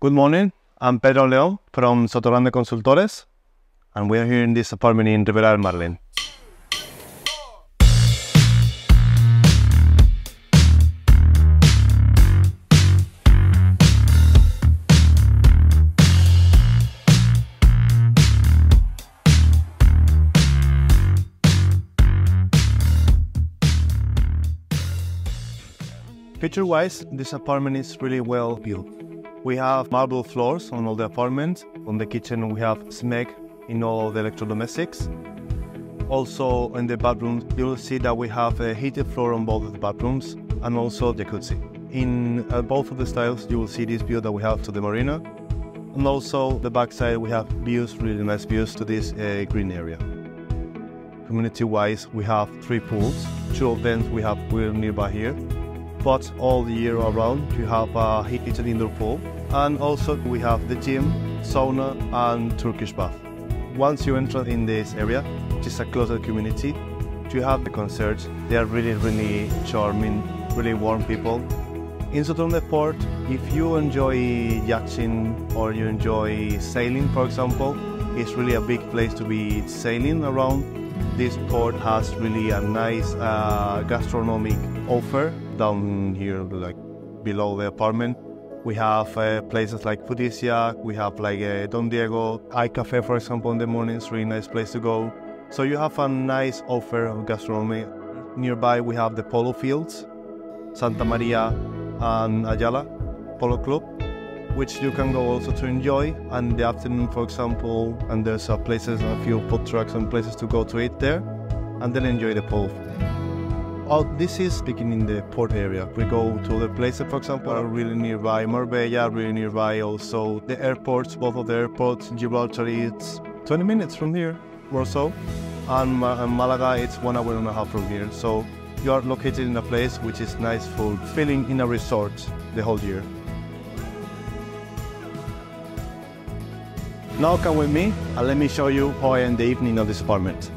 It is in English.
Good morning. I'm Pedro León from Sotogrande Consultores, and we are here in this apartment in Ribera del Marlin. Feature-wise, this apartment is really well built. We have marble floors on all the apartments. On the kitchen, we have SMEG in all the electrodomestics. Also, in the bathrooms, you'll see that we have a heated floor on both of the bathrooms and also jacuzzi. In uh, both of the styles, you will see this view that we have to the marina. And also, the backside, we have views, really nice views to this uh, green area. Community-wise, we have three pools. Two of them we have we're nearby here but all the year around. You have a heated indoor pool and also we have the gym, sauna and Turkish bath. Once you enter in this area, which is a closer community, you have the concerts. They are really, really charming, really warm people. In Sotogrande Port, if you enjoy yachting or you enjoy sailing, for example, it's really a big place to be sailing around. This port has really a nice uh, gastronomic offer down here, like below the apartment. We have uh, places like Foodisia, we have like uh, Don Diego, iCafe, for example, in the mornings, really nice place to go. So you have a nice offer of gastronomy. Nearby, we have the polo fields, Santa Maria and Ayala Polo Club, which you can go also to enjoy. And the afternoon, for example, and there's uh, places, a few food trucks and places to go to eat there, and then enjoy the polo. Oh, this is speaking in the port area. We go to the places, for example, are really nearby Marbella, really nearby also the airports, both of the airports. Gibraltar, it's 20 minutes from here or so. And, and Malaga, it's one hour and a half from here. So you are located in a place which is nice for feeling in a resort the whole year. Now come with me and let me show you how I end the evening of this apartment.